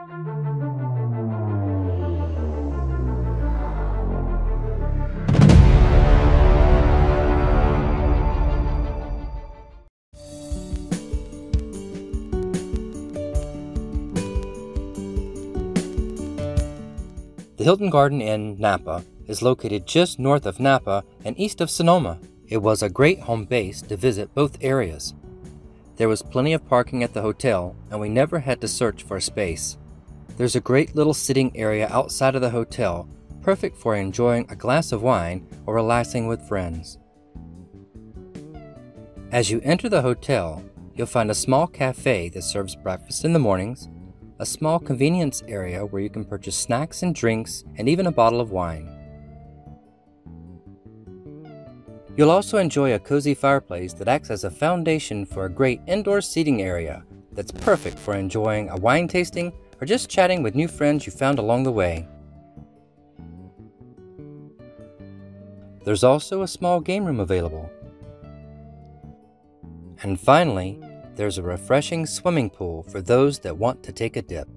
The Hilton Garden Inn, Napa, is located just north of Napa and east of Sonoma. It was a great home base to visit both areas. There was plenty of parking at the hotel, and we never had to search for a space. There's a great little sitting area outside of the hotel, perfect for enjoying a glass of wine or relaxing with friends. As you enter the hotel, you'll find a small cafe that serves breakfast in the mornings a small convenience area where you can purchase snacks and drinks and even a bottle of wine. You'll also enjoy a cozy fireplace that acts as a foundation for a great indoor seating area that's perfect for enjoying a wine tasting or just chatting with new friends you found along the way. There's also a small game room available. And finally, there's a refreshing swimming pool for those that want to take a dip.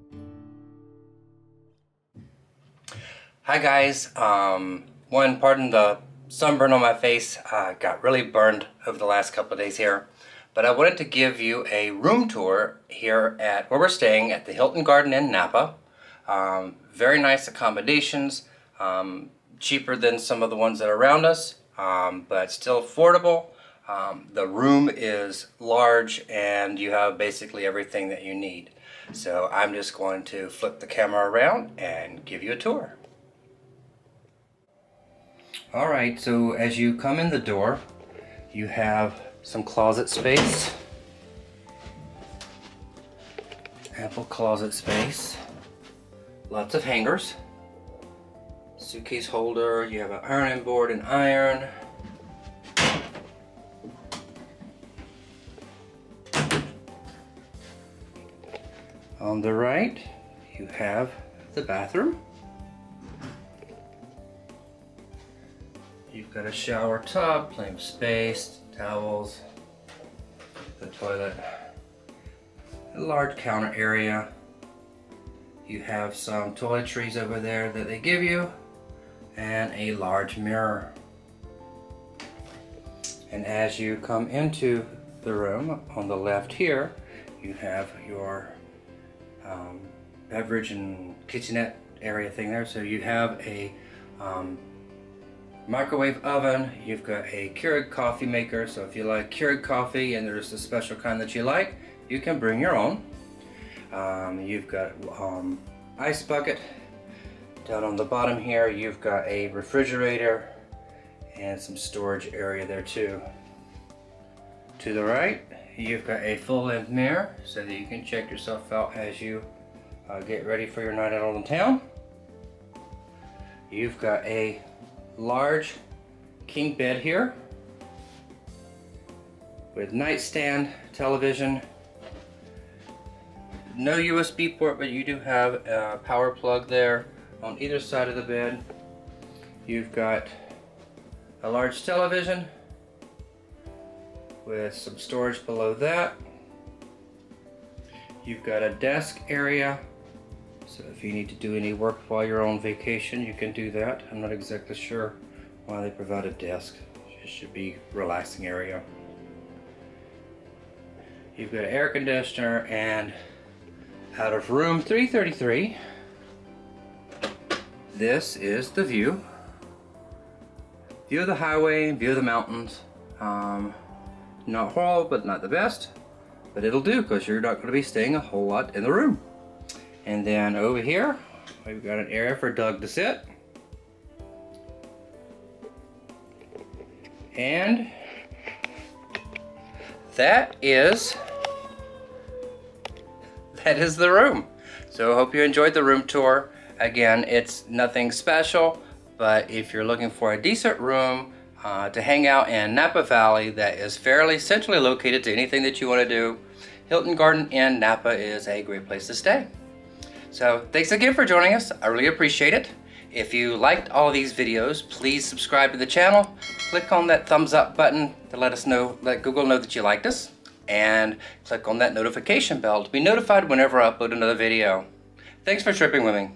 Hi guys, um, one, pardon the sunburn on my face. I got really burned over the last couple of days here. But I wanted to give you a room tour here at where we're staying at the Hilton Garden Inn Napa. Um, very nice accommodations, um, cheaper than some of the ones that are around us, um, but still affordable. Um, the room is large and you have basically everything that you need. So I'm just going to flip the camera around and give you a tour. Alright, so as you come in the door, you have some closet space. Ample closet space. Lots of hangers. Suitcase holder, you have an ironing board and iron. On the right, you have the bathroom. You've got a shower tub, plenty of space, towels, the toilet, a large counter area. You have some toiletries over there that they give you, and a large mirror. And as you come into the room on the left here, you have your um, beverage and kitchenette area thing there. So you have a um, microwave oven, you've got a Keurig coffee maker. So if you like Keurig coffee and there's a special kind that you like, you can bring your own. Um, you've got um, ice bucket. Down on the bottom here, you've got a refrigerator and some storage area there too. To the right, You've got a full length mirror so that you can check yourself out as you uh, get ready for your night out on the town. You've got a large king bed here with nightstand, television, no USB port, but you do have a power plug there on either side of the bed. You've got a large television, with some storage below that. You've got a desk area, so if you need to do any work while you're on vacation, you can do that. I'm not exactly sure why they provide a desk. It should be relaxing area. You've got air conditioner and out of room 333, this is the view. View of the highway, view of the mountains. Um, not horrible, but not the best. But it'll do because you're not going to be staying a whole lot in the room. And then over here, we've got an area for Doug to sit. And that is that is the room. So hope you enjoyed the room tour. Again, it's nothing special, but if you're looking for a decent room uh, to hang out in Napa Valley that is fairly centrally located to anything that you want to do. Hilton Garden Inn Napa is a great place to stay. So thanks again for joining us. I really appreciate it. If you liked all these videos, please subscribe to the channel. Click on that thumbs up button to let us know, let Google know that you liked us. And click on that notification bell to be notified whenever I upload another video. Thanks for tripping with me.